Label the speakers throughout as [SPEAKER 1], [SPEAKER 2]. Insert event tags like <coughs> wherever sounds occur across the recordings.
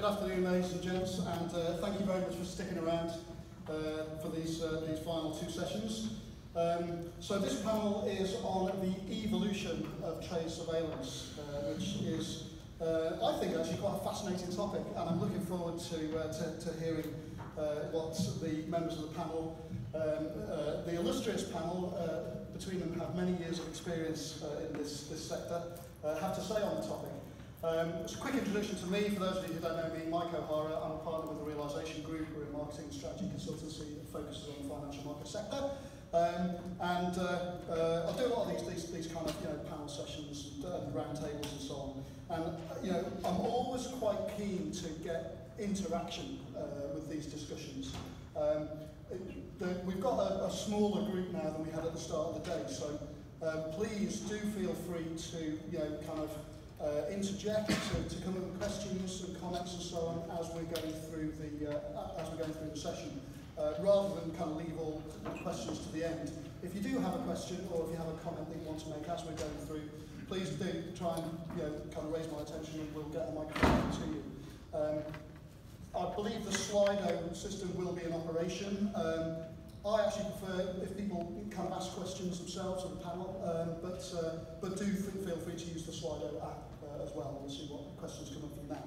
[SPEAKER 1] good afternoon, ladies and gents, and uh, thank you very much for sticking around uh, for these, uh, these final two sessions. Um, so this panel is on the evolution of trade surveillance, uh, which is, uh, I think, actually quite a fascinating topic, and I'm looking forward to, uh, to, to hearing what the members of the panel, um, the illustrious panel, between them have many years of experience in this, this sector, have to say on the topic. Um, it's a quick introduction to me. For those of you who don't know me, Mike O'Hara, I'm a partner with the Realisation Group. We're a marketing strategy consultancy that focuses on the financial market sector. Um, and uh, uh, I do a lot of these, these, these kind of you know, panel sessions and uh, round tables and so on. And uh, you know, I'm always quite keen to get interaction uh, with these discussions. Um, the, we've got a, a smaller group now than we had at the start of the day, so uh, please do feel free to you know, kind of uh, interject, to, to come up with questions and comments and so on as we're going through the, uh, as we're going through the session, uh, rather than kind of leave all the questions to the end. If you do have a question or if you have a comment that you want to make as we're going through, please do try and you know, kind of raise my attention and we'll get a microphone to you. Um, I believe the Slido system will be in operation. Um, I actually prefer if people kind of ask questions themselves on the panel, um, but, uh, but do feel free to use the Slido app as well. We'll see what questions come up from that.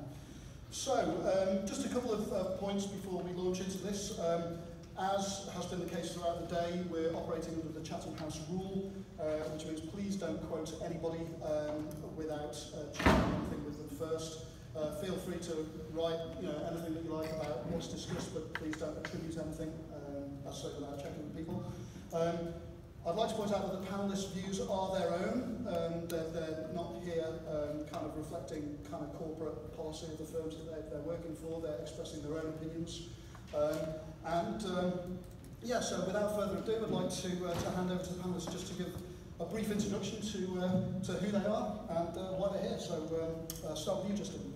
[SPEAKER 1] So, um, just a couple of uh, points before we launch into this. Um, as has been the case throughout the day, we're operating under the Chatham House rule, uh, which means please don't quote anybody um, without uh, checking anything with them first. Uh, feel free to write you know, anything that you like about what's discussed, but please don't attribute anything, um, as so without checking with people. Um, I'd like to point out that the panelists' views are their own. Um, they're, they're not here um, kind of reflecting kind of corporate policy of the firms that they're, they're working for. They're expressing their own opinions. Um, and um, yeah, so without further ado, I'd like to, uh, to hand over to the panelists just to give a brief introduction to, uh, to who they are and uh, why they're here. So um, uh, start with you, Justin.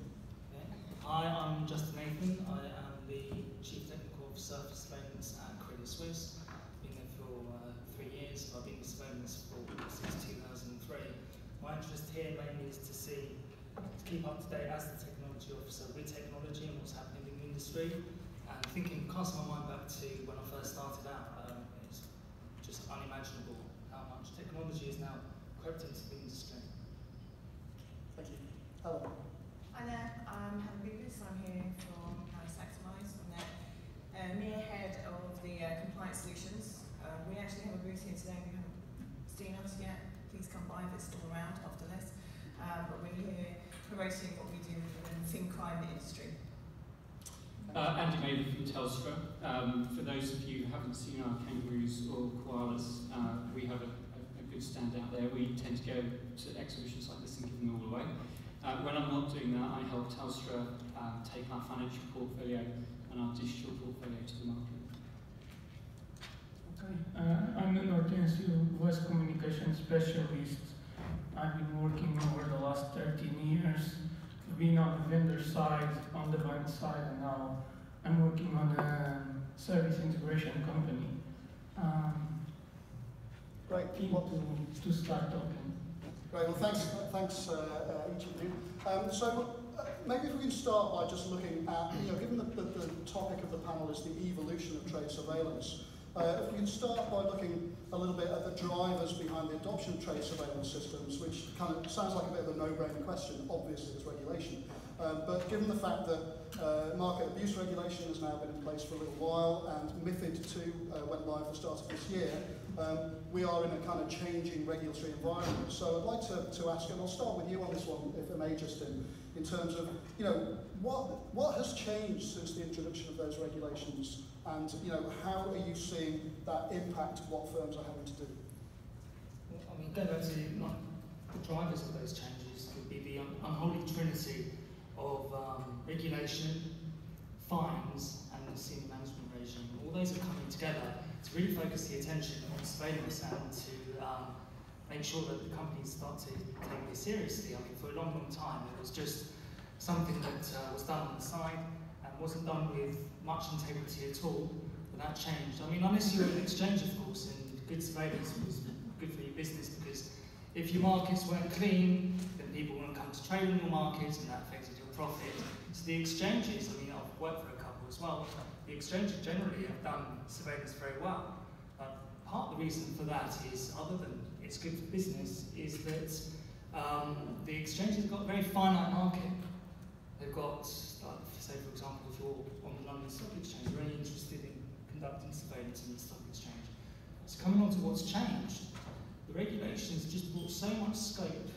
[SPEAKER 2] Hi, I'm Justin Nathan. I am the Chief Technical Officer for Surveillance at Credit Suisse. My interest here mainly is to see, to keep up to date as the technology officer with technology and what's happening in the industry. And thinking, casting my mind back to when I first started out, um, it's just unimaginable how much technology is now crept into the industry.
[SPEAKER 1] Thank you. Hello.
[SPEAKER 3] Hi there, I'm Helen Bevis. I'm here from NICE Actimize. I'm the uh, EMEA head of the uh, compliance solutions. Uh, we actually have a booth here today. We haven't seen us yet please come by if it's still around after this. Um, but we're here promoting what we do in the fin crime industry.
[SPEAKER 4] Uh, Andy Mather from Telstra. Um, for those of you who haven't seen our kangaroos or koalas, uh, we have a, a, a, good stand out there. We tend to go to exhibitions like this and give them all away. Uh, when I'm not doing that, I help Telstra uh, take our financial portfolio and our digital portfolio to the market.
[SPEAKER 5] Uh, I'm an Hortensio voice communication specialist. I've been working over the last 13 years, been on the vendor side, on the bank side, and now I'm working on a service integration company. Um,
[SPEAKER 1] Great.
[SPEAKER 5] Keen to, to start talking.
[SPEAKER 1] Great. Well, thanks, thanks uh, uh, each of you. Um, so uh, maybe if we can start by just looking at, you know, given that the, the topic of the panel is the evolution of trade surveillance, uh, if we can start by looking a little bit at the drivers behind the adoption of trade surveillance systems, which kind of sounds like a bit of a no-brainer question, obviously it's regulation. Um, but given the fact that uh, market abuse regulation has now been in place for a little while and MIFID II uh, went live at the start of this year, um, we are in a kind of changing regulatory environment. So I'd like to, to ask, and I'll start with you on this one, if I may, Justin, in terms of, you know, what, what has changed since the introduction of those regulations and, you know, how are you seeing that impact what firms are having to do?
[SPEAKER 2] Well, I mean, going back to the drivers of those changes would be the unholy trinity of um, regulation, fines, and the senior management regime. All those are coming together to really focus the attention on surveillance and to um, make sure that the companies start to take this seriously. I mean, for a long, long time, it was just something that uh, was done on the side wasn't done with much integrity at all, but that changed. I mean, unless you're an exchange, of course, and good surveillance was good for your business because if your markets weren't clean, then people wouldn't come to trade in your markets and that affected your profit. So the exchanges, I mean, I've worked for a couple as well, the exchanges generally have done surveillance very well. But part of the reason for that is, other than it's good for business, is that um, the exchanges have got a very finite market. They've got, like, say for example, you're on the London Stock Exchange, you're only interested in conducting surveillance in the stock exchange. So coming on to what's changed, the regulations just brought so much scope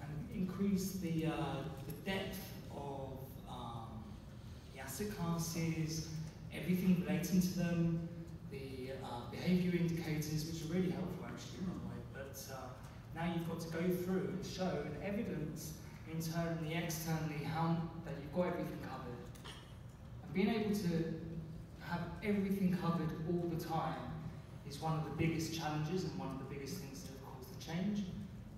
[SPEAKER 2] and increased the, uh, the depth of um, the asset classes, everything relating to them, the uh, behaviour indicators, which are really helpful actually in a way. But uh, now you've got to go through and show and evidence internally, externally, how that you've got everything covered. Being able to have everything covered all the time is one of the biggest challenges and one of the biggest things that have caused the change.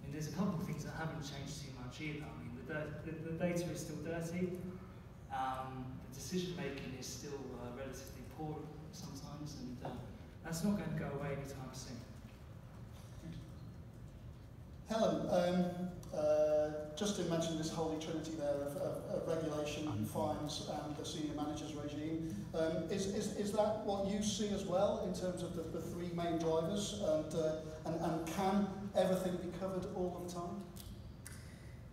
[SPEAKER 2] And there's a couple of things that haven't changed too much either. I mean, the, the, the data is still dirty. Um, the decision making is still uh, relatively poor sometimes, and uh, that's not going to go away anytime soon.
[SPEAKER 1] Helen, um, uh, Justin mentioned this holy trinity there of, of, of regulation, fines, and the senior managers regime. Um, is, is, is that what you see as well in terms of the, the three main drivers? And, uh, and, and can everything be covered all the time?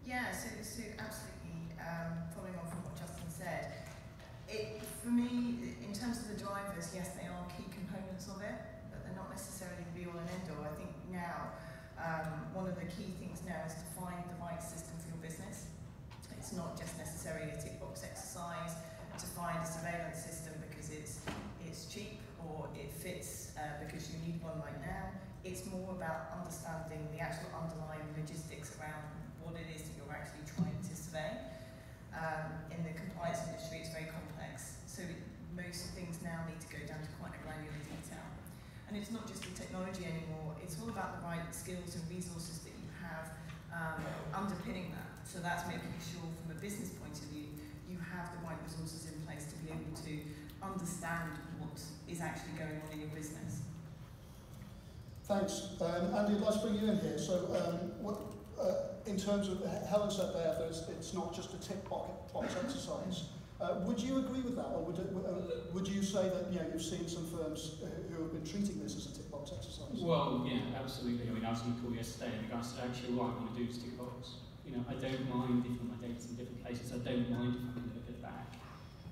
[SPEAKER 3] Yeah, so, so absolutely, um, following on from what Justin said, it, for me, in terms of the drivers, yes, they are key components of it, but they're not necessarily the be all and end all. I think now, um, one of the key things now is to find the right system for your business. It's not just necessarily a tick box exercise to find a surveillance system because it's, it's cheap or it fits uh, because you need one right now. It's more about understanding the actual underlying logistics around what it is that you're actually trying to survey. Um, in the compliance industry, it's very complex, so most things now need to go down to quite a granular detail. And it's not just the technology anymore, it's all about the right skills and resources that you have um, underpinning that. So that's making sure from a business point of view, you have the right resources in place to be able to understand what is actually going on in your business.
[SPEAKER 1] Thanks. Um, Andy, let's bring you in here. So, um, what, uh, in terms of, Helen said there that it's, it's not just a tick box, box <laughs> exercise. Uh, would you agree with that, or would, it, uh, would you say that you know, you've seen some firms uh, who have been treating this as a tick box exercise?
[SPEAKER 4] Well, yeah, absolutely. I mean, I was in a call yesterday and the guy said, actually, what I want to do is tick box. You know, I don't mind if my data's in different places. I don't mind if I can look it back.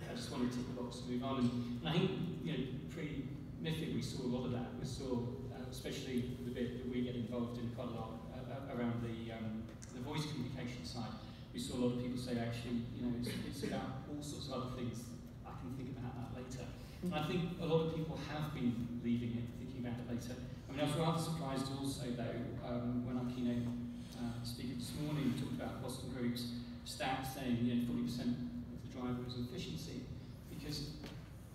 [SPEAKER 4] I just want to tick the box and move on. And, and I think, you know, pre-MIFID, we saw a lot of that. We saw, uh, especially the bit that we get involved in quite a lot uh, around the, um, the voice communication side. We saw a lot of people say, actually, you know, it's, it's about all sorts of other things. I can think about that later. And I think a lot of people have been leaving it, thinking about it later. I mean, I was rather surprised also, though, um, when our keynote uh, speaker this morning talked about Boston Group's stats saying, you know, 40% of the driver is efficiency. Because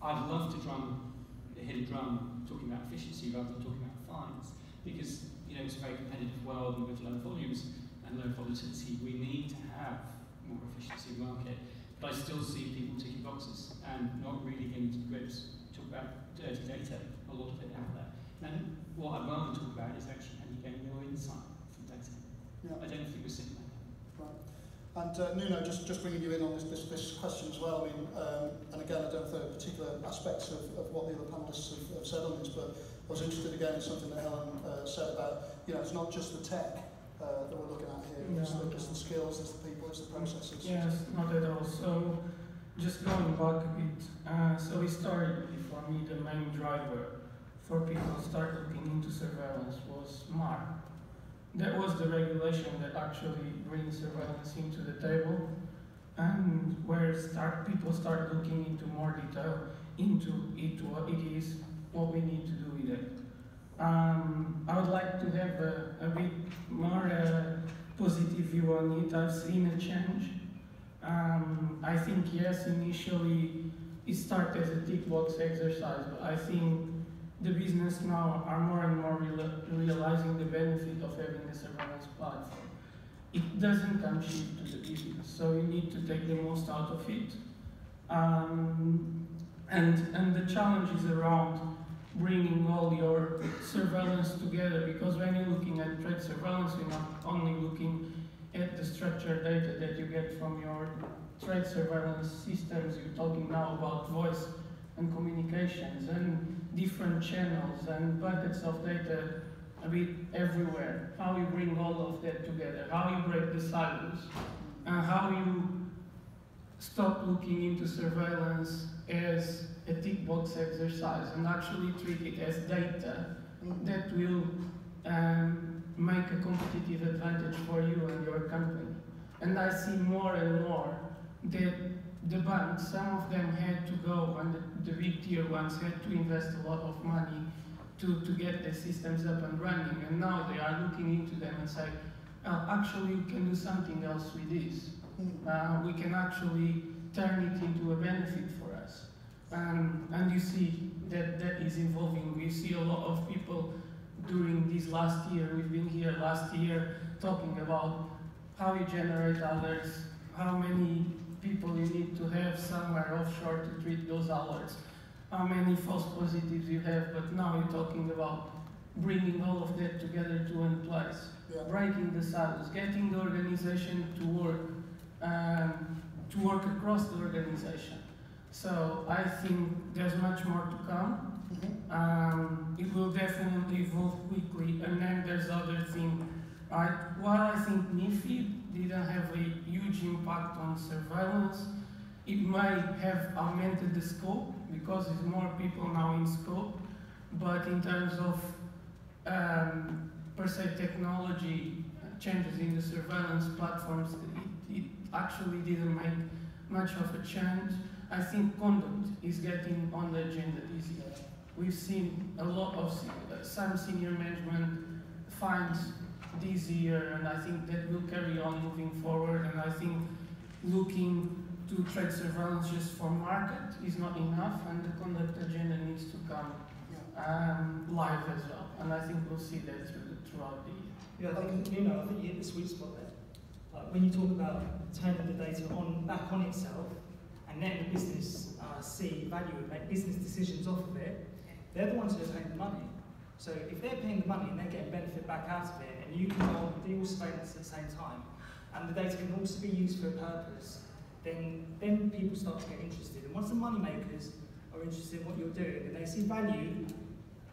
[SPEAKER 4] I'd love to drum, hit a drum talking about efficiency rather than talking about fines. Because, you know, it's a very competitive world and with low volumes and low volatility, we need to have more efficiency in the market. But I still see people ticking boxes and not really getting to grips. Talk about dirty data, a lot of it out there. And what I'd rather talk about is actually how you gain more insight from data.
[SPEAKER 1] Yeah.
[SPEAKER 4] I don't think we're seeing that.
[SPEAKER 1] Right. And uh, Nuno, just, just bringing you in on this, this, this question as well. I mean, um, and again, I don't know if there are particular aspects of, of what the other panelists have, have said on this, but I was interested again in something that Helen uh, said about, you know, it's not just the tech uh, that we're looking at here. It's,
[SPEAKER 5] No.
[SPEAKER 1] the, it's the skills, it's the people, it's the processes.
[SPEAKER 5] Yes, not at all. So, just going back a bit. Uh, so, historically, for me, the main driver for people start looking into surveillance was MAR. That was the regulation that actually brings surveillance into the table, and where start people start looking into more detail into it, what it is, what we need to do with it. Um, I would like to have a, a bit more uh, positive view on it. I've seen a change. Um, I think yes, initially it started as a tick box exercise, but I think the business now are more and more real- realizing the benefit of having a surveillance platform. It doesn't come cheap to the business, so you need to take the most out of it. Um, and, and the challenge is around bringing all your surveillance together because when you're looking at trade surveillance, you're not only looking at the structured data that you get from your trade surveillance systems. You're talking now about voice and communications and different channels and buckets of data a bit everywhere. How you bring all of that together, how you break the silos, and how you stop looking into surveillance as a tick box exercise and actually treat it as data
[SPEAKER 1] Mm.
[SPEAKER 5] that will um, make a competitive advantage for you and your company. And I see more and more that the banks, some of them had to go, and the, the big tier ones had to invest a lot of money to, to get their systems up and running. And now they are looking into them and say, "Oh, actually, we can do something else with this.
[SPEAKER 1] Mm.
[SPEAKER 5] Uh, we can actually turn it into a benefit for us. Um, and you see that that is evolving. We see a lot of people during this last year, we've been here last year talking about how you generate alerts, how many people you need to have somewhere offshore to treat those alerts, how many false positives you have, but now you're talking about bringing all of that together to one place
[SPEAKER 1] Yeah.
[SPEAKER 5] breaking the silos, getting the organization to work, um, to work across the organization. So I think there's much more to come.
[SPEAKER 1] Mhm.
[SPEAKER 5] Um, it will definitely evolve quickly, and then there's other thing. I, while I think MIFID didn't have a huge impact on surveillance, it may have augmented the scope because there's more people now in scope. But in terms of um, per se technology changes in the surveillance platforms, it, it actually didn't make much of a change. I think conduct is getting on the agenda this year. We've seen a lot of uh, some senior management finds this year, and I think that will carry on moving forward. And I think looking to trade surveillance just for market is not enough, and the conduct agenda needs to come
[SPEAKER 1] Yeah.
[SPEAKER 5] um, live as well. And I think we'll see that through, throughout the year.
[SPEAKER 2] Yeah, I think, you know, I think you hit the sweet spot there. Like when you talk about turning the data on back on itself, and then the business uh, see value and make business decisions off of it, they're the ones who are paying the money. So if they're paying the money and they're getting benefit back out of it, and you can go on and do all surveillance at the same time, and the data can also be used for a purpose, then then people start to get interested. And once the money makers are interested in what you're doing and they see value,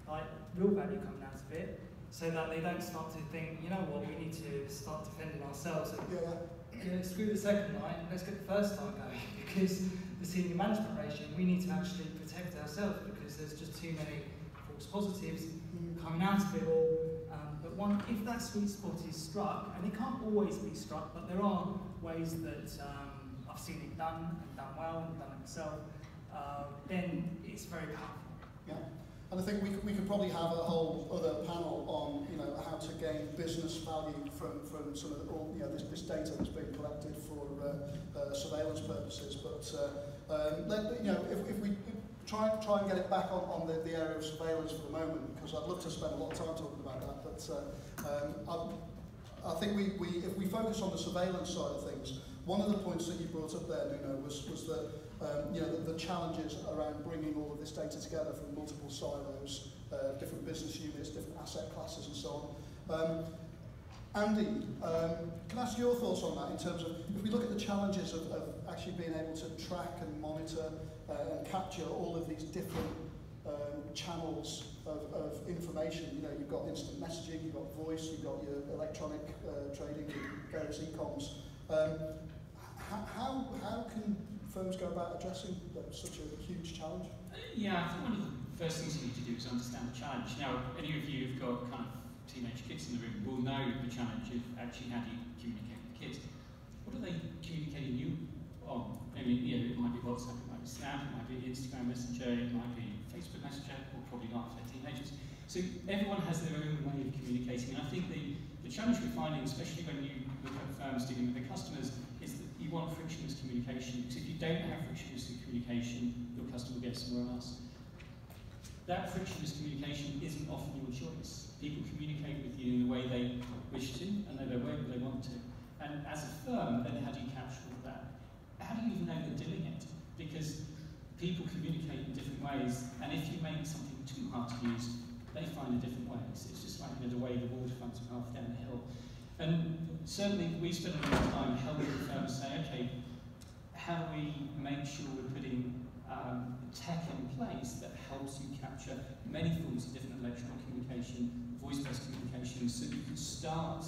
[SPEAKER 2] like real value coming out of it, so that they don't start to think, you know what, we need to start defending ourselves and
[SPEAKER 1] Yeah.
[SPEAKER 2] yeah, screw the second line, let's get the first line going. Because the senior management ratio, we need to actually protect ourselves because there's just too many false positives. Coming out of it all. Um, but one, if that sweet spot is struck, and it can't always be struck, but there are ways that um, I've seen it done and done well and done it myself, uh, then it's very powerful.
[SPEAKER 1] Yeah. And I think we could, we could probably have a whole other panel on, you know, how to gain business value from, from some of the, all, you know, this, this data that's being collected for uh, uh, surveillance purposes. But, uh, um, let, you know, if, if we try, try and get it back on, on the, the area of surveillance for the moment, because I'd love to spend a lot of time talking about that. But uh, um, I, I think we, we, if we focus on the surveillance side of things, one of the points that you brought up there, Nuno, was, was that um, you know, the, the challenges around bringing all of this data together from multiple silos, uh, different business units, different asset classes and so on. Um, Andy, um, can I ask your thoughts on that in terms of, if we look at the challenges of, of actually being able to track and monitor uh, and capture all of these different um, channels of, of information, you know, you've got instant messaging, you've got voice, you've got your electronic uh, trading, various e-coms. Um, how, how can firms go about addressing such a huge challenge?
[SPEAKER 4] Yeah, I think one of the first things you need to do is understand the challenge. Now, any of you who've got kind of teenage kids in the room will know the challenge of actually how do you communicate with kids. What are they communicating you on? I mean, you know, it might be WhatsApp, Snap, it might be Instagram Messenger, it might be Facebook Messenger, or probably not they're teenagers. So everyone has their own way of communicating, and I think the, the challenge we're finding, especially when you look at firms dealing with their customers, is that you want frictionless communication. Because if you don't have frictionless communication, your customer will get somewhere else. That frictionless communication isn't often your choice. People communicate with you in the way they wish to, and they the way they want to. And as a firm, then how do you capture all that? How do you even know they're doing it? Because people communicate in different ways, and if you make something too hard to use, they find a different way. So it's just like you know, the way the water runs half down the hill. And certainly we spend a lot of time helping the firms say, okay, how do we make sure we're putting um, tech in place that helps you capture many forms of different electronic communication, voice-based communication, so you can start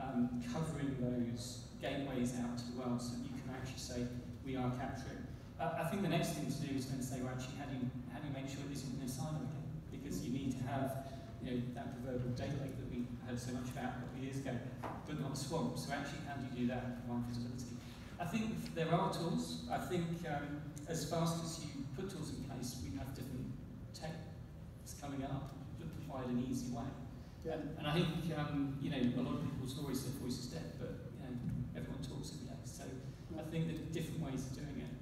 [SPEAKER 4] um, covering those gateways out to the world so that you can actually say, we are capturing. I think the next thing to do is then say, well, actually, how do you, how do you make sure it isn't in a silo again? Because you need to have you know, that proverbial data lake that we heard so much about a couple of years ago, but not a swamp. So actually, how do you do that and provide visibility? I think there are tools. I think um, as fast as you put tools in place, we have different tech that's coming up that provide an easy way.
[SPEAKER 1] Yeah.
[SPEAKER 4] And, and I think, um, you know, a lot of people's stories say voice is dead, but, you know, everyone talks every day. So I think there are different ways of doing it.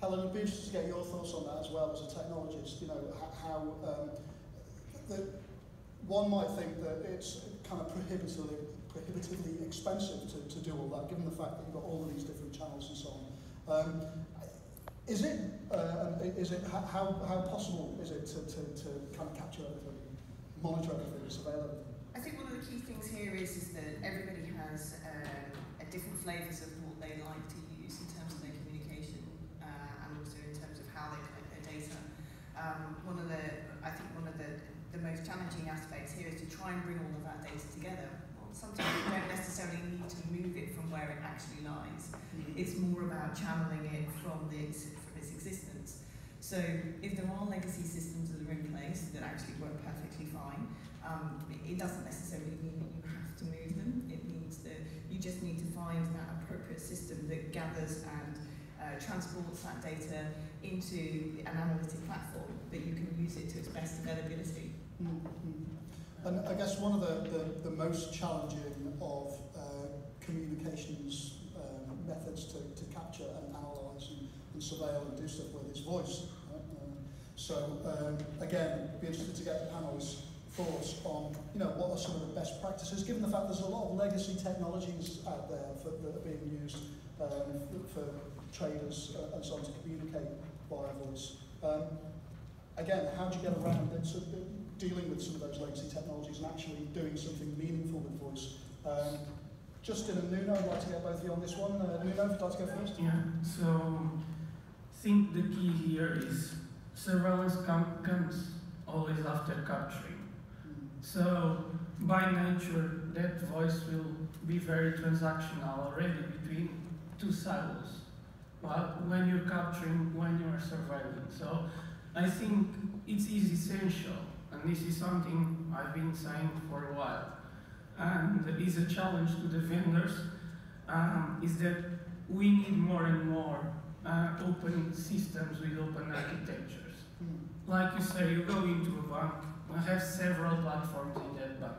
[SPEAKER 1] Helen, I'd be interested to get your thoughts on that as well as a technologist. You know, how um, the, one might think that it's kind of prohibitively, prohibitively expensive to, to do all that, given the fact that you've got all of these different channels and so on. Um, is it, uh, is it how, how possible is it to, to, to kind of capture everything, monitor everything, surveil everything?
[SPEAKER 3] I think one of the key things here is, is that everybody has um, a different flavours of what they like to use in terms of their communication uh, and also in terms of how they collect their data. Um, one of the, I think one of the, the most challenging aspects here is to try and bring all of that data together. Well, sometimes you don't necessarily need to move it from where it actually lies. It's more about channeling it from, the, from its existence. So if there are legacy systems that are in place that actually work perfectly fine, um, it doesn't necessarily mean that you have to move them. It means that you just need to find that appropriate system that gathers and uh, transports that data into an analytic platform that you can use it to its best availability.
[SPEAKER 1] Mm, mm. And I guess one of the, the, the most challenging of uh, communications um, methods to, to capture and analyse and, and surveil and do stuff with is voice. Right? Um, so um, again, be interested to get the panel's thoughts on you know what are some of the best practices, given the fact there's a lot of legacy technologies out there for, that are being used um, for traders uh, and so on to communicate via voice. Um, again, how do you get around uh, dealing with some of those legacy technologies and actually doing something meaningful with voice. Um, Justin and Nuno, I'd like to get both of you on this one. Uh, Nuno, if you'd like to go first.
[SPEAKER 5] Yeah, so I think the key here is surveillance com- comes always after capturing. So by nature, that voice will be very transactional already between two silos. Well, when you're capturing, when you're surviving. So I think it is essential, and this is something I've been saying for a while, and is a challenge to the vendors, um, is that we need more and more uh, open systems with open architectures.
[SPEAKER 1] Mm.
[SPEAKER 5] Like you say, you go into a bank, we have several platforms in that bank.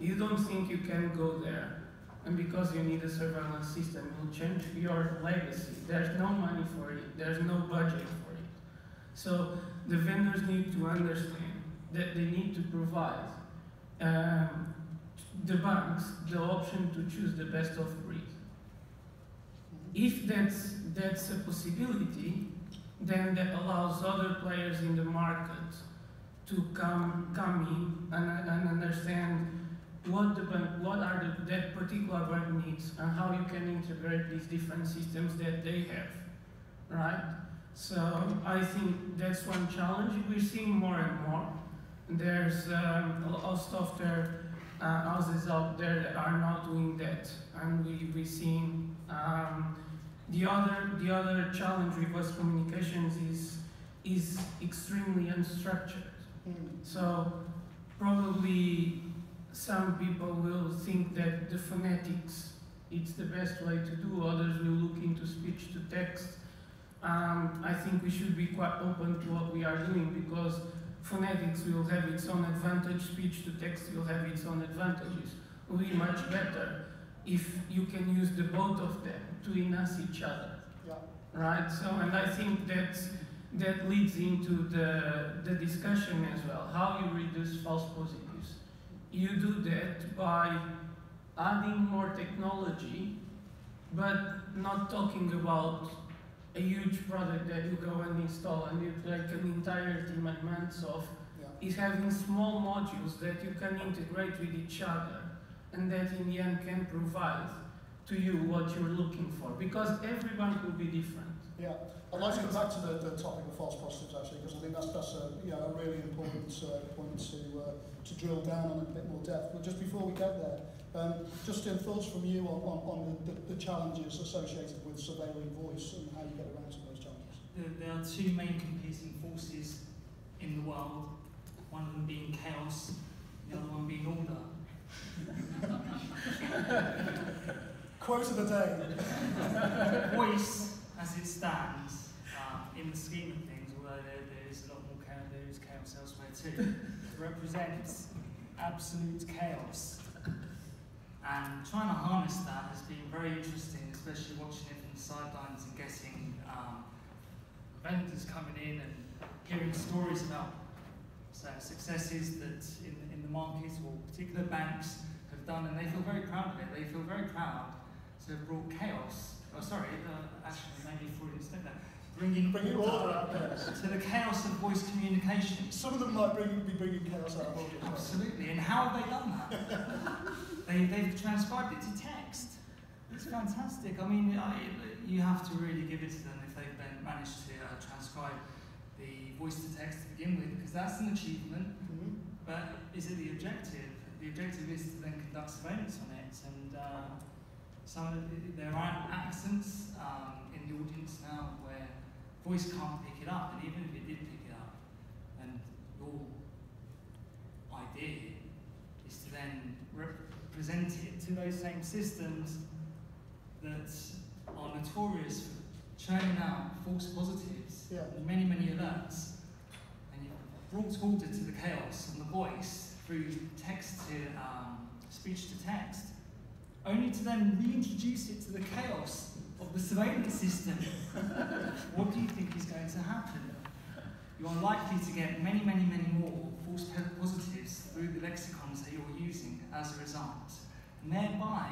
[SPEAKER 5] You don't think you can go there, and because you need a surveillance system, you'll change your legacy. There's no money for it, there's no budget for it. So the vendors need to understand that they need to provide um, the banks the option to choose the best of breed. If that's, that's a possibility, then that allows other players in the market to come, come in and, and understand what the bank, what are the, that particular bank needs and how you can integrate these different systems that they have, right? So I think that's one challenge. We're seeing more and more. There's um, a lot of software uh, houses out there that are not doing that, and we we seeing um, the other the other challenge with voice communications is is extremely unstructured.
[SPEAKER 1] Mm.
[SPEAKER 5] So probably some people will think that the phonetics it's the best way to do. Others will look into speech to text. Um, I think we should be quite open to what we are doing because phonetics will have its own advantage, speech to text will have its own advantages. It will be much better if you can use the both of them to enhance each other
[SPEAKER 1] Yeah.
[SPEAKER 5] right? So, and I think that that leads into the the discussion as well. How you reduce false positives? You do that by adding more technology, but not talking about a huge product that you go and install and you like an entire team and months of
[SPEAKER 1] Yeah.
[SPEAKER 5] is having small modules that you can integrate with each other and that in the end can provide to you what you're looking for because everyone will be different.
[SPEAKER 1] Yeah, I'd like to come back to the, the topic of false positives actually, because I think that's, that's a, you know, a really important uh, point to, uh, to drill down on in a bit more depth. But just before we get there, um, Justin, thoughts from you on, on, on the, the, the challenges associated with surveilling voice and how you get around some of those challenges?
[SPEAKER 2] There, there are two main competing forces in the world, one of them being chaos, the other one being order. <laughs>
[SPEAKER 1] Quote of the day. <laughs>
[SPEAKER 2] Voice, as it stands, uh, in the scheme of things, although there, there is a lot more chaos, there is chaos elsewhere too, <laughs> represents absolute chaos. And trying to harness that has been very interesting, especially watching it from the sidelines and getting um, vendors coming in and hearing stories about so successes that in, in the markets or particular banks have done, and they feel very proud of it. They feel very proud to have brought chaos. Oh, sorry, uh, actually, maybe Freudian state that. Bringing
[SPEAKER 1] Bringing order there.
[SPEAKER 2] to the chaos of voice communication.
[SPEAKER 1] Some of them might bring, be bringing chaos out of order.
[SPEAKER 2] Absolutely. And how have they done that? <laughs> they, they've transcribed it to text. It's fantastic. I mean, I, you have to really give it to them if they've been managed to uh, transcribe the voice to text to begin with, because that's an achievement.
[SPEAKER 1] Mhm.
[SPEAKER 2] But is it the objective? The objective is to then conduct surveillance on it, and uh, the, there are accents um, in the audience now where voice can't pick it up, and even if it did pick it up, and your idea is to then represent it to those same systems that are notorious for churning out false positives,
[SPEAKER 1] Yeah.
[SPEAKER 2] many, many alerts, and you've brought order to the chaos and the voice through text to um, speech to text, only to then reintroduce it to the chaos of the surveillance system. <laughs> what do you think is going to happen? You are likely to get many, many, many more false positives through the lexicons that you're using as a result, and thereby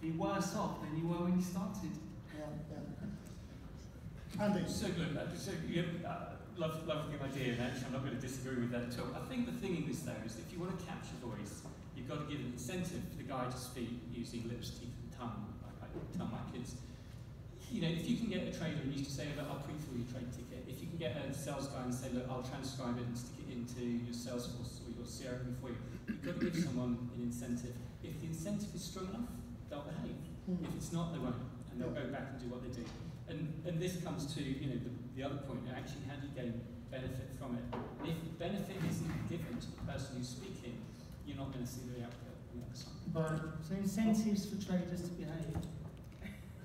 [SPEAKER 2] be worse off than you were when you started.
[SPEAKER 1] Yeah, yeah. Andy,
[SPEAKER 6] So good. So yeah, uh, love, love the idea, and actually I'm not going to disagree with that at all. I think the thing in this though is if you want to capture voice, you've got to give an incentive for the guy to speak using lips, teeth, and tongue, like I tell my kids. You know, if you can get a trader and used to say, look, I'll for your trade ticket. If you can get a sales guy and say, look, I'll transcribe it and stick it into your Salesforce or your CRM for you, you've got to give someone an incentive. If the incentive is strong enough, they'll behave. Hmm. If it's not, they won't, and they'll go back and do what they do. And, and this comes to you know the, the other point. Actually, how do you gain benefit from it? And if benefit isn't given to the person who's speaking, going to see the output on the other side.
[SPEAKER 5] But
[SPEAKER 2] So incentives for traders to behave.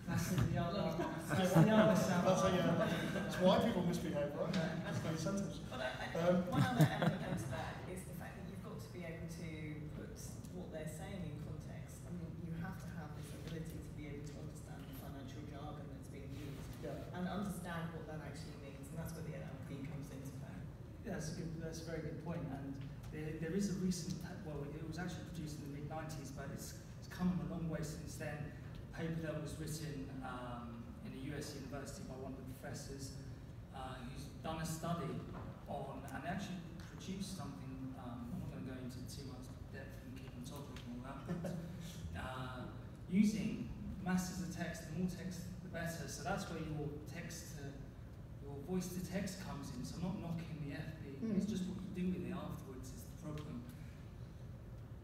[SPEAKER 2] That's the other. That's the other side.
[SPEAKER 1] that's, a, uh, that's why people misbehave, right? That's the incentives.
[SPEAKER 3] But I, I,
[SPEAKER 1] Um,
[SPEAKER 3] one other element to that is the fact that you've got to be able to put what they're saying in context. I mean, you have to have this ability to be able to understand the financial jargon that's being used
[SPEAKER 1] Yeah.
[SPEAKER 3] and understand what that actually means, and that's where the NLP comes into play.
[SPEAKER 2] That's a good. That's a very good point. And there, there is a recent. pa- Well, it was actually produced in the mid '90s, but it's, it's come a long way since then. A paper that was written um, in a US university by one of the professors, uh, who's done a study on and actually produced something. Um, I'm not going to go into too much depth and keep on top of all that, but uh, using masses of text, the more text, the better. So that's where your text to your voice to text comes in. So I'm not knocking the FB.
[SPEAKER 1] Mm.
[SPEAKER 2] It's just what you do with it afterwards is the problem.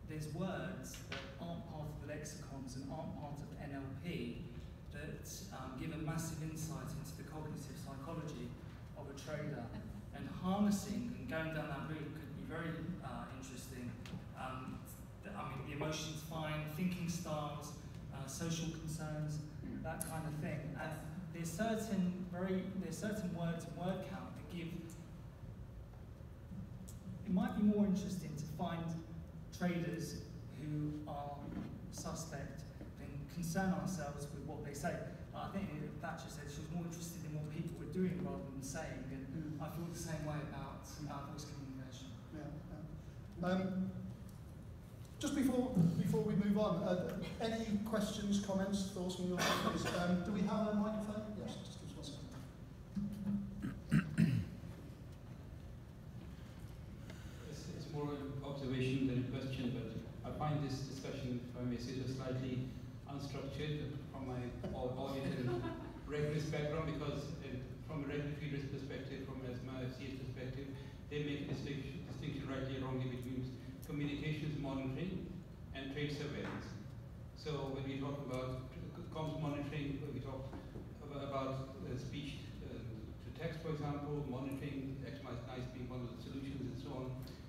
[SPEAKER 2] There's words that aren't part of the lexicons and aren't part of NLP that um, give a massive insight into the cognitive psychology of a trader. And harnessing and going down that route could be very uh, interesting. Um, I mean, the emotions fine, thinking styles, uh, social concerns, that kind of thing. And there's certain very there's certain words and word count that give. It might be more interesting to find traders who are suspect than concern ourselves with what they say. I think Thatcher said she was more interested in what people were doing rather than saying, and
[SPEAKER 1] Mm.
[SPEAKER 2] I feel the same way about uh, voice communication.
[SPEAKER 1] Yeah, yeah. Um, just before before we move on, uh, any questions, comments, thoughts from your please? Um, do we have a microphone? Yes, just give us one second.
[SPEAKER 7] It's, it's more an observation than a question, but I find this discussion if I may say so, slightly unstructured from my au- audit and reg risk background because uh, from a regulatory risk perspective, from my FCA perspective, they make a distinction, distinction rightly or wrongly between communications monitoring and trade surveillance. So when we talk about comms monitoring, when we talk about, uh, speech uh, to text, for example, monitoring, Actimize nice being one of the solutions and so on,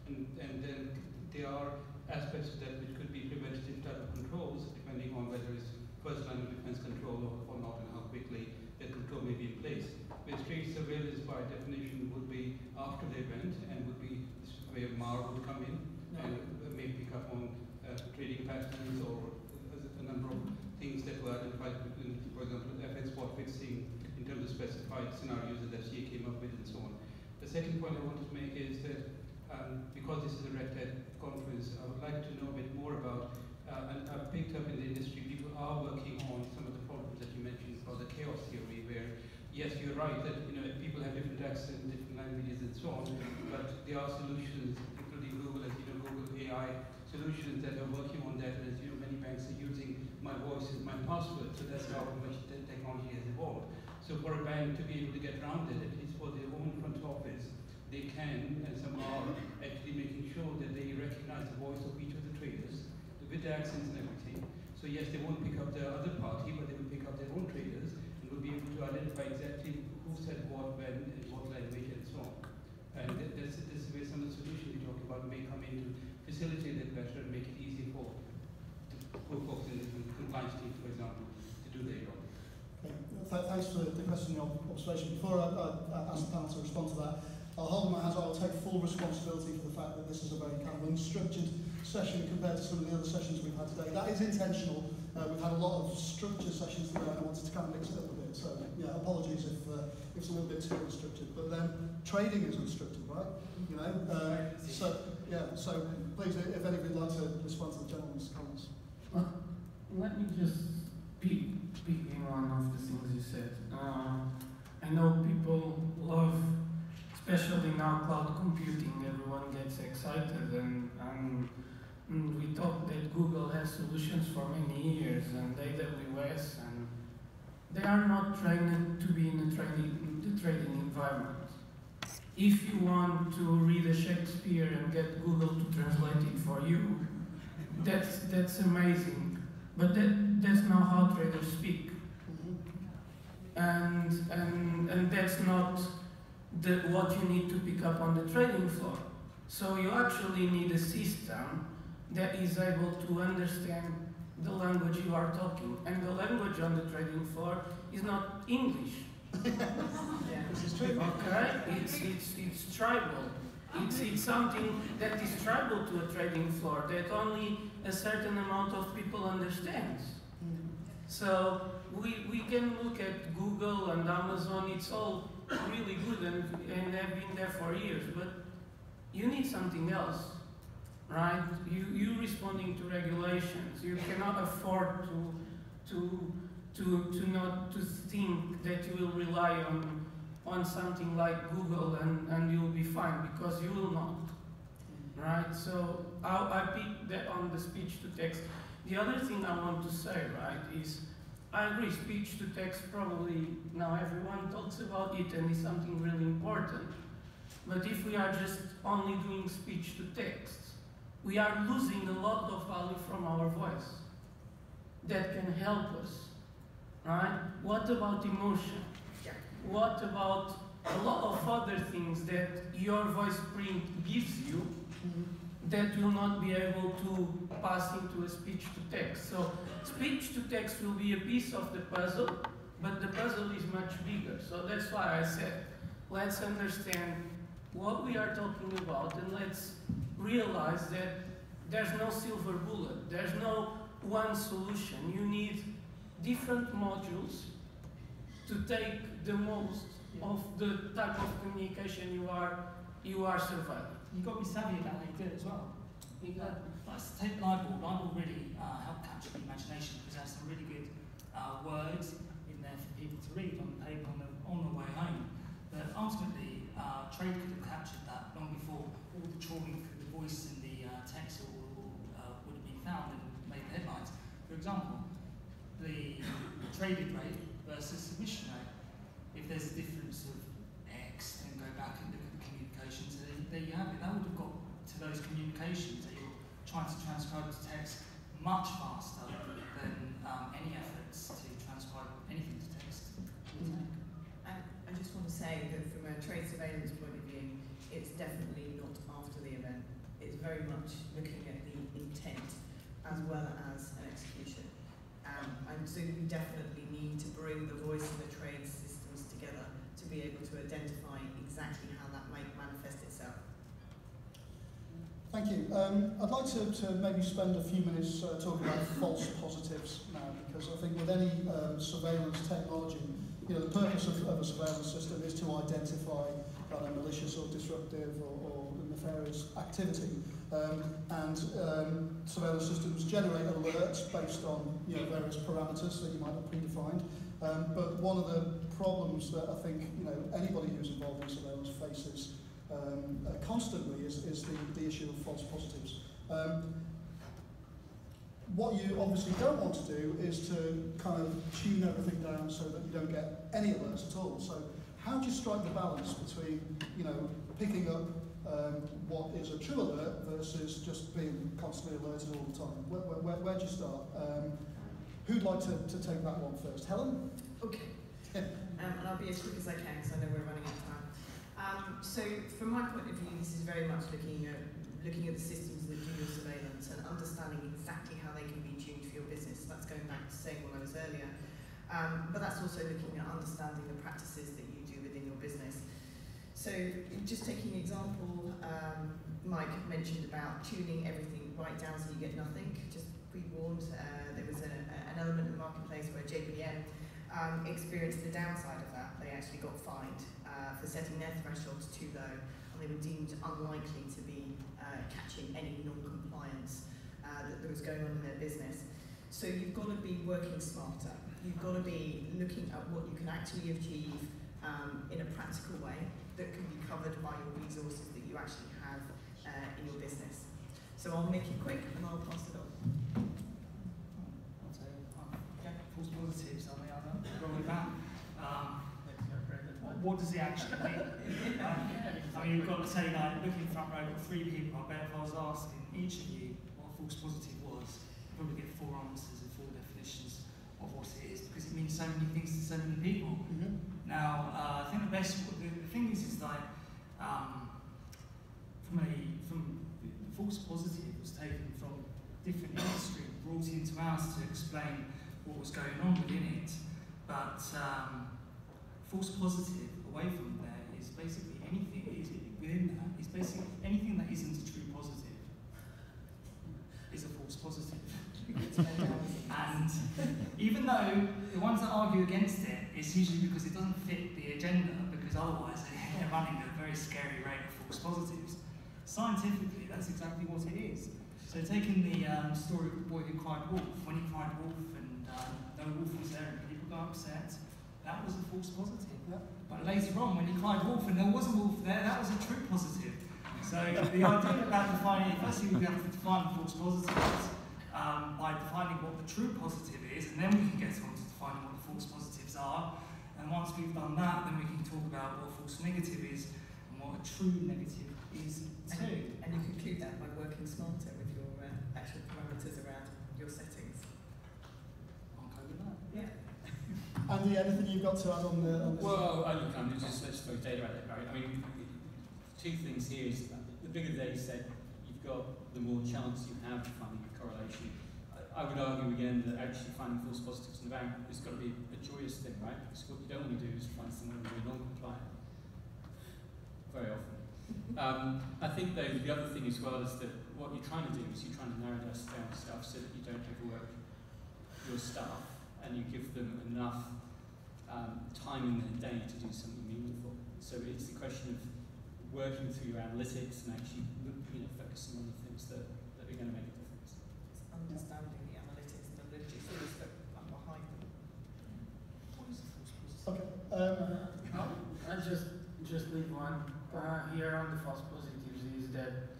[SPEAKER 7] and, and then there are aspects of that which could be preventative type of controls, depending on whether it's first line of defense control or, or not, and how quickly that control may be in place. With trade surveillance, by definition, would be after the event and would be where MAR would come in and may pick up on uh, trading patterns or a number of things that were identified, in, for example, FX spot fixing in terms of specified scenarios that FCA came up with and so on. The second point I wanted to make is that um, because this is a RegTech conference, I would like to know a bit more about, uh, and I've picked up in the industry, people are working on some of the problems that you mentioned about the chaos theory, where yes, you're right that you know people have different accents, different languages, and so on. But there are solutions, including Google, as you know, Google AI solutions that are working on that. And as you know, many banks are using my voice as my password, so that's how much technology has evolved. So for a bank to be able to get around it, at least for their own front office, they can, and some are actually making sure that they recognize the voice of each of the traders with the accents and everything. So yes, they won't pick up the other party, but they will pick up their own traders and will be able to identify exactly who said what, when, in what language, and so on. And th- this, this is where some of the solutions we talk about may come in to facilitate that better and make it easy for, for folks in the compliance team, for example, to do their job.
[SPEAKER 1] Okay. Th- thanks for the question and ob- observation. Before I, I, I ask the panel to respond to that, I'll hold my hands. I'll take full responsibility for the fact that this is a very kind of unstructured session compared to some of the other sessions we've had today. That is intentional. Uh, we've had a lot of structured sessions today and I wanted to kind of mix it up a bit. So, yeah, apologies if, uh, if it's a little bit too unstructured. But then trading is unstructured, right? You know? Uh, so, yeah, so please, if anybody would like to respond to the gentleman's comments.
[SPEAKER 5] Let me just pick, picking one of the things you said. Uh, I know people love, especially now cloud computing, everyone gets excited and, and mm, we thought that Google has solutions for many years and AWS and they are not trained to be in the trading, the trading environment. If you want to read a Shakespeare and get Google to translate it for you, that's, that's amazing. But that, that's not how traders speak. And, and, and that's not the, what you need to pick up on the trading floor. So you actually need a system that is able to understand the language you are talking. And the language on the trading floor is not English. <laughs>
[SPEAKER 1] True.
[SPEAKER 5] Okay? It's, it's, it's tribal. It's, it's something that is tribal to a trading floor that only a certain amount of people understands. Mm-hmm. So we, we can look at Google and Amazon, it's all really good and, and they've been there for years, but you need something else, right? You, you responding to regulations, you cannot afford to, to, to, to not to think that you will rely on, on something like Google and, and you'll be fine because you will not, right? So I, I picked that on the speech to text. The other thing I want to say, right, is I agree, speech to text probably now everyone talks about it and is something really important. But if we are just only doing speech to text, we are losing a lot of value from our voice that can help us, right? What about emotion? What about a lot of other things that your voice print gives you mm-hmm. That will not be able to pass into a speech to text. So speech to text will be a piece of the puzzle, but the puzzle is much bigger. So that's why I said, let's understand what we are talking about and let's realize that there's no silver bullet. There's no one solution. You need different modules to take the most of the type of communication you are you are surveying.
[SPEAKER 2] You've got to be savvy about how you do it as well. That's take LIBOR. LIBOR really uh, help capture the imagination because there's some really good uh, words in there for people to read on the paper on the, on the way home. But ultimately, uh, trade could have captured that long before all the trawling through the voice and the uh, text all, all, uh, would have been found and made the headlines. for example, the traded rate versus submission rate. If there's a difference of X, then go back and look at the communications. And there you have it. That would have got to those communications that you're trying to transcribe to text much faster than um, any efforts to transcribe anything to text. would take.
[SPEAKER 3] And I just want to say that from a trade surveillance point of view, it's definitely not after the event. It's very much looking at the intent as well as an execution. Um, and so we definitely need to bring the voice and the trade systems together to be able to identify exactly
[SPEAKER 1] Thank you. Um, I'd like to, to maybe spend a few minutes uh, talking about <coughs> false positives now, because I think with any um, surveillance technology, you know, the purpose of, of a surveillance system is to identify kind of malicious or disruptive or, or nefarious activity. Um, and um, surveillance systems generate alerts based on you know, various parameters that you might have predefined. Um, but one of the problems that I think you know, anybody who's involved in surveillance faces um, uh, constantly is, is the, the issue of false positives. Um, what you obviously don't want to do is to kind of tune everything down so that you don't get any alerts at all. So how do you strike the balance between, you know, picking up um, what is a true alert versus just being constantly alerted all the time? Where, where, where, do you start? Um, who'd like to, to take that one first? Helen?
[SPEAKER 3] Okay. <laughs> Um, and I'll be as quick as I can because I know we're running out of time. Um, so from my point of view, this is very much looking at looking at the systems that do your surveillance and understanding exactly how they can be tuned for your business. That's going back to saying what I was earlier. Um, but that's also looking at understanding the practices that you do within your business. So just taking an example, um, Mike mentioned about tuning everything right down so you get nothing. Just pre-warned, uh, there was a, an element in the marketplace where JPM um, experienced the downside of that. They actually got fined uh, for setting their thresholds too low, and they were deemed unlikely to be uh, catching any non-compliance uh, that, that was going on in their business. So you've got to be working smarter. You've got to be looking at what you can actually achieve um, in a practical way that can be covered by your resources that you actually have uh, in your business. So I'll make it quick and I'll pass it on.
[SPEAKER 2] False positives, I mean, I don't go with that. Um, what, does it actually mean? um, I mean, you've got to say, like, looking front row, got three people, I bet if I was asking each of you what a false positive was, you'd probably get four answers and four definitions of what it is, because it means so many things to so many people.
[SPEAKER 1] Mm-hmm.
[SPEAKER 2] Now, uh, I think the best, the, the thing is, is like, um, from a, from, the false positive was taken from different industry, brought into ours to explain what was going on within it. But um, false positive, away from there, is basically anything is within that, is basically anything that isn't a true positive is a false positive. <laughs> and even though the ones that argue against it, it's usually because it doesn't fit the agenda, because otherwise <laughs> they're running at a very scary rate of false positives. Scientifically, that's exactly what it is. So taking the um, story of the boy who cried wolf, when he cried wolf and um, no wolf was there and people got upset, that was a false positive.
[SPEAKER 1] Yep.
[SPEAKER 2] But later on, when he cried wolf and there was a wolf there, that was a true positive. So the idea about defining, firstly we have to define false positives um, by defining what the true positive is, and then we can get on to defining what the false positives are. And once we've done that, then we can talk about what a false negative is and what a true negative is
[SPEAKER 3] And,
[SPEAKER 2] too.
[SPEAKER 3] and you conclude that by working smarter with your uh, actual parameters around your settings.
[SPEAKER 2] I'll go with that.
[SPEAKER 3] Yeah.
[SPEAKER 1] Andy, anything you've got to add on the? On?
[SPEAKER 4] Well, I look, I'm just let's throw data at it, right? I mean, two things here is the bigger the data set you've got, the more chance you have of finding a correlation. I, I would argue again that actually finding false positives in the bank has got to be a joyous thing, right? Because what you don't want to do is find someone who's non-compliant. Very often. Um, I think though the other thing as well is that what you're trying to do is you're trying to narrow down stuff so that you don't overwork your staff and you give them enough um, time in their day to do something meaningful. So it's the question of working through your analytics and actually you know, focusing on the things that, that are going to make a difference.
[SPEAKER 3] It's understanding the analytics and the logistics that are behind them.
[SPEAKER 2] What is a false positive?
[SPEAKER 1] Okay. Um,
[SPEAKER 5] I just just leave one uh, here on the false positives is that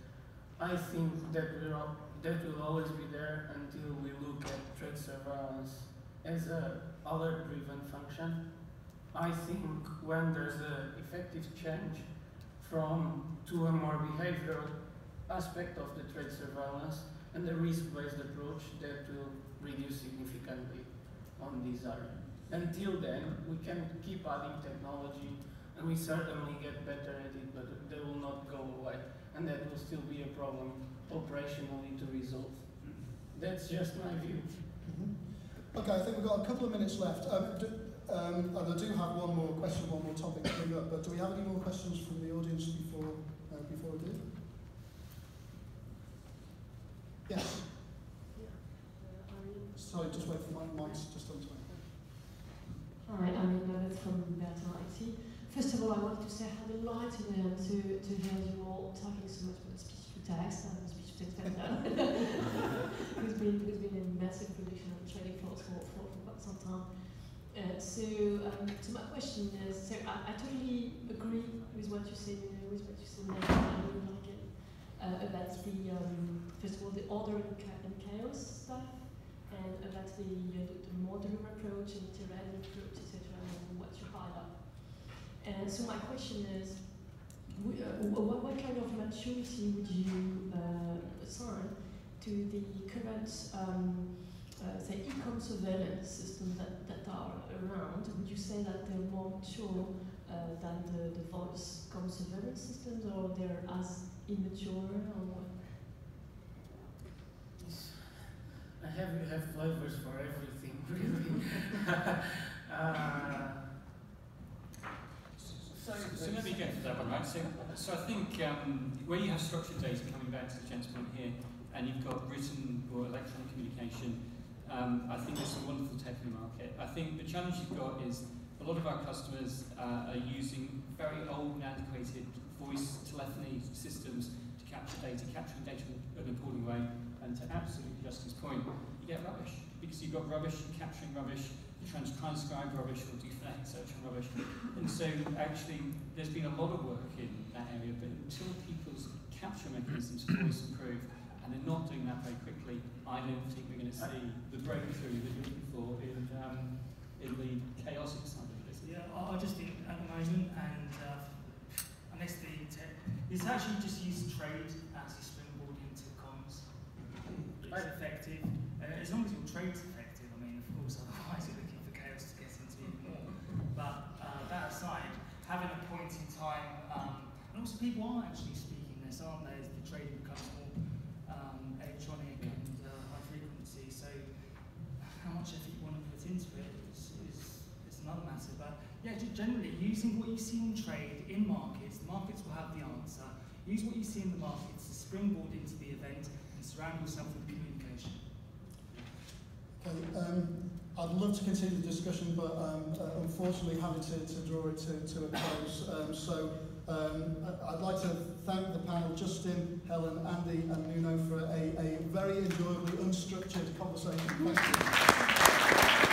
[SPEAKER 5] I think that we're all, that will always be there until we look at trade surveillance as a alert-driven function. I think when there's an effective change from to a more behavioral aspect of the trade surveillance and the risk-based approach that will reduce significantly on this area. Until then, we can keep adding technology and we certainly get better at it, but they will not go away and that will still be a problem operationally to resolve. That's just my view.
[SPEAKER 1] Mhm. Okay, I think we've got a couple of minutes left. Um, do, um, and I do have one more question, one more topic coming up, but do we have any more questions from the audience before, uh, before we do? Yes, sorry, just wait for my mic's just on time.
[SPEAKER 8] Hi, I'm Elizabeth from Bertin IT. First of all, I wanted to say how delighted I am to, to hear you all talking so much about speech to text and speech to text who's <laughs> been who's been in massive production and training for, for, for, quite some time. Uh, so, um, so my question is, so I, I totally agree with what you said, you know, with what you said now, I uh, about the, um, first of all, the order and, cha- and chaos stuff, and about the, uh, the, modular approach and the tyrannical approach, etc., and what you highlight. And so my question is, uh, what, what kind of maturity would you uh, assign to the current, um, uh, say, e-com surveillance systems that, that are around? Would you say that they're more mature uh, than the, the voice com surveillance systems, or they're as immature, or what?
[SPEAKER 5] I have you have flavors for everything, <laughs> really. <laughs> uh,
[SPEAKER 4] So, so let me get to that one, right? So, so I think um, where you have structured data coming back to the gentleman here, and you've got written or electronic communication, um, I think there's some wonderful tech in the market. I think the challenge you've got is a lot of our customers uh, are using very old and antiquated voice telephony systems to capture data, capturing data in an appalling way, and to absolutely Justin's point, you get rubbish. Because you've got rubbish, you're capturing rubbish, you trans transcribe rubbish or do phonetic search on rubbish. And so actually there's been a lot of work in that area, but until people's capture mechanisms voice improve, and they're not doing that very quickly, I don't think we're going to see the breakthrough that you're looking for in, um, in the chaotic side of this.
[SPEAKER 2] Yeah, I, I just think at the moment, and uh, unless the te- it's actually just use trade as a springboard into comms. It's effective. Uh, as long as your trade's effective, I mean, of course, <laughs> otherwise you're looking for chaos to get into even more. But uh, that aside, having a point in time, um, and also people are actually speaking this, aren't they? As the trade becomes more um, electronic and uh, high frequency. So, how much effort you want to put into it is, is, is another matter. But yeah, just generally using what you see in trade in markets, the markets will have the answer. Use what you see in the markets to springboard into the event and surround yourself with communication.
[SPEAKER 1] Okay, um, I'd love to continue the discussion, but um, uh, unfortunately having to, to draw it to, to a close. Um, so Um, I'd like to thank the panel, Justin, Helen, Andy and Nuno for a, a very enjoyable, unstructured conversation. Thank you.